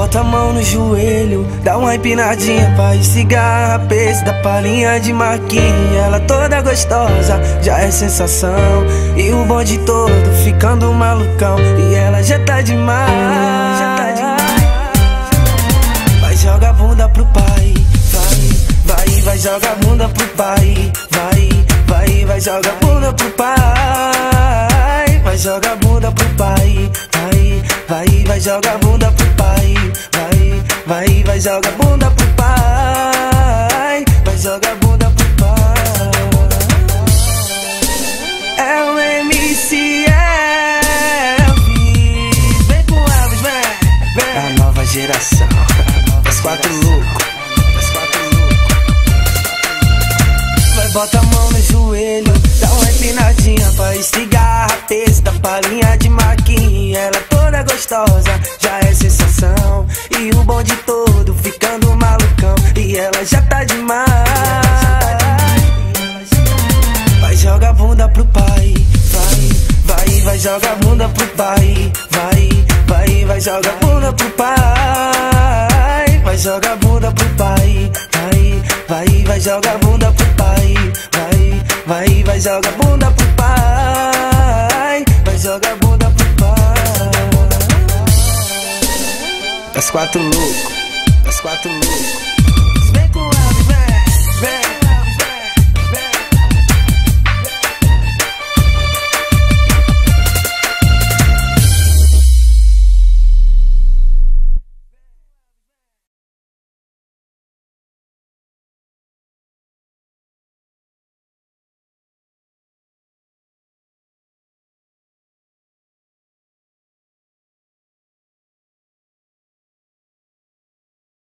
bota a mão no joelho, dá uma empinadinha pra cigarra, peixe da palhinha de marquinha. Ela toda gostosa, já é sensação. E o bonde todo ficando malucão. E ela já tá demais. Já tá demais. Vai joga a bunda pro pai, vai, vai, vai joga a bunda pro pai, vai, vai, vai joga a bunda pro pai, vai joga a bunda pro pai, vai, vai, vai joga a bunda pro pai, vai, vai, joga a bunda pro pai, vai joga bunda pro pai. É o MC Elvis, vem com Elvis, vem, vem. É a nova geração, os quatro loucos, os quatro loucos. Vai bota a mão no joelho, dá uma empinadinha pra estigar a da palhinha de marquinha. Ela toda gostosa, ela já tá demais. Vai joga a bunda pro pai, vai, vai, vai joga a bunda pro pai, vai, vai, vai joga a bunda pro pai, vai joga a bunda pro pai, vai, vai, vai joga a bunda pro pai, vai, vai, vai joga a bunda pro pai, vai joga a bunda pro pai. Das quatro loucos, das quatro loucos.